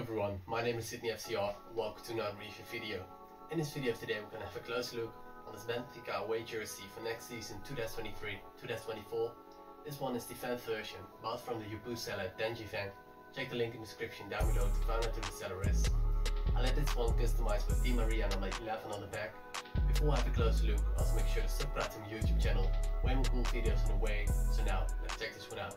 everyone, my name is Sidney FCR, welcome to another review video. In this video today we're going to have a close look on this Benfica away jersey for next season 2023-2024. This one is the fan version, bought from the Yupoo seller Dengjingfeng. Check the link in the description down below to find out who the seller is. I let this one customized with Di Maria number 11 on the back. Before I have a close look, also make sure to subscribe to my YouTube channel, way more cool videos on the way, so now let's check this one out.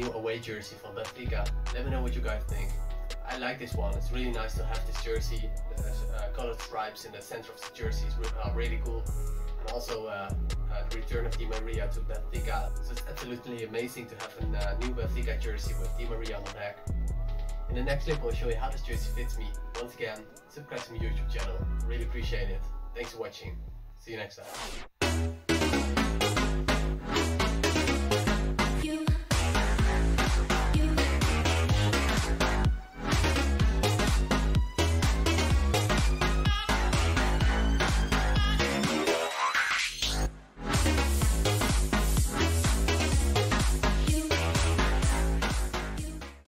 New away jersey from Benfica. Let me know what you guys think. I like this one. It's really nice to have this jersey. The uh, colored stripes in the center of the jersey is uh, really cool. And also uh, uh, the return of Di Maria to Benfica. So it's absolutely amazing to have a uh, new Benfica jersey with Di Maria on the back. In the next clip I'll show you how this jersey fits me. Once again, subscribe to my YouTube channel. Really appreciate it. Thanks for watching. See you next time.